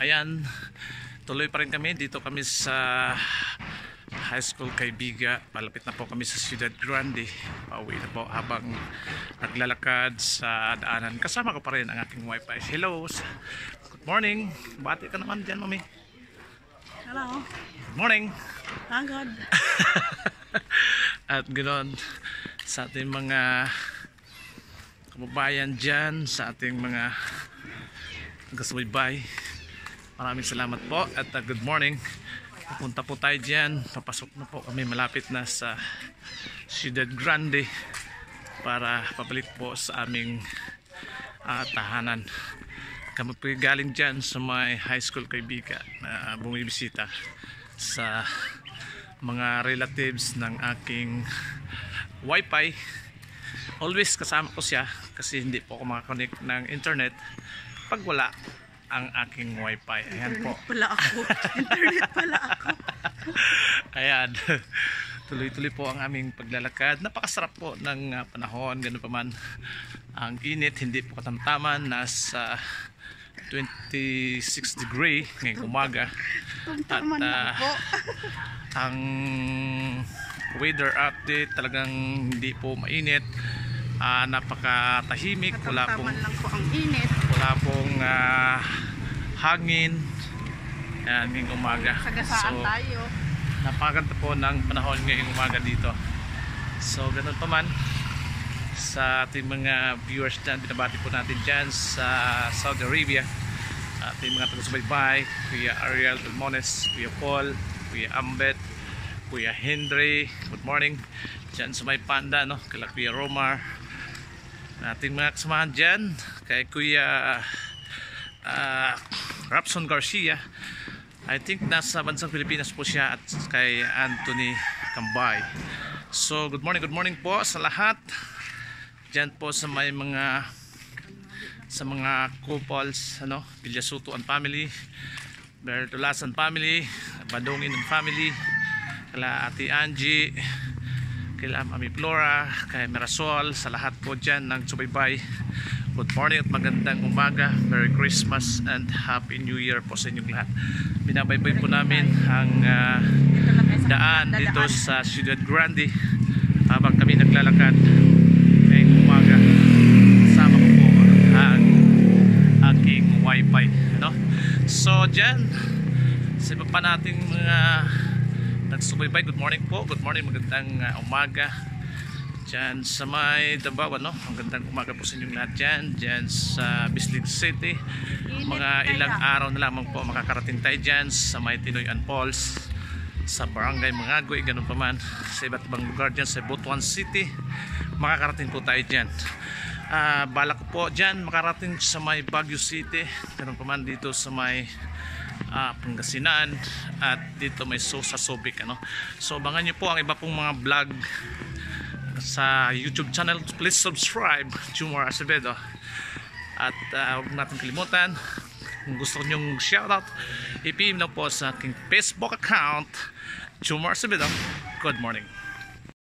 Ayan, tuloy pa rin kami. Dito kami sa high school kay Biga. Malapit na po kami sa Ciudad Grande. Pauwi na po habang naglalakad sa daanan. Kasama ko pa rin ang aking wifi. Hello. Good morning. Bati ka naman dyan, mami. Hello. Good morning. Thank God. At ganoon sa ating mga kababayan dyan, sa ating mga kasabay Maraming salamat po at uh, good morning. Pupunta po tayo dyan. Papasok na po kami malapit na sa Ciudad Grande para papalit po sa aming uh, tahanan. Kami po galing dyan sa may high school kaibigan na bumibisita sa mga relatives ng aking wifi always kasama ko siya kasi hindi po ako makakonect ng internet pag wala ang aking wifi. Ayan po. Internet pala ako. Internet pala ako. ayan. Tuloy-tuloy po ang aming paglalakad. Napakasarap po ng uh, panahon. Ganun pa man ang init hindi po katamtaman. Nasa 26 degree ngayong umaga. At uh, po. ang weather update talagang hindi po mainit Ah, napakatahimik. Wala pong lang po ang init. wala pong ah, hangin. Ayan, ngayong umaga. Sagasaan tayo. napakaganda po ng panahon ngayong umaga dito. So ganun pa man sa ating mga viewers dyan binabati po natin dyan sa Saudi Arabia. Ating mga taga-subaybay Kuya Ariel Delmones Kuya Paul Kuya Ambet Kuya Henry good morning. Dyan sa may panda no? Kala Kuya Romar ating mga kasamahan dyan kay Kuya uh, Rapson Garcia. I think nasa bansang Pilipinas po siya at kay Anthony Cambay. So good morning good morning po sa lahat. Dyan po sa may mga sa mga couples ano Villasuto and family Bertolasan family Badongin and family kala Ate Angie kila Mami Flora kay Mirasol sa lahat po dyan ng subaybay. Good morning at magandang umaga. Merry Christmas and Happy New Year po sa inyong lahat. Binabaybay po namin ang sa daan dito sa Ciudad Grande. Habang kami naglalakad ngayong umaga kasama ko po ang aking wifi no? so dyan sa iba pa nating mga nagsubaybay good morning po. Good morning magandang uh, umaga dyan sa may Davao no? magandang umaga po sa inyong lahat dyan dyan sa Bislig City. Mga ilang araw na lamang po makakarating tayo dyan sa may Tinoy and Falls sa Barangay Mangagoy, ganun pa man sa iba't ibang lugar dyan sa Butuan City. Makakarating po tayo dyan. Ah, balak po dyan makarating sa may Baguio City ganun pa man dito sa may ah, Pangasinan at dito may Sosa Subic ano? so abangan nyo po ang iba pong mga vlog sa YouTube channel. Please subscribe Jumar Acevedo. At uh, huwag natin kalimutan kung gusto nyong shoutout i-PM lang po sa aking Facebook account Jumar Acevedo. Good morning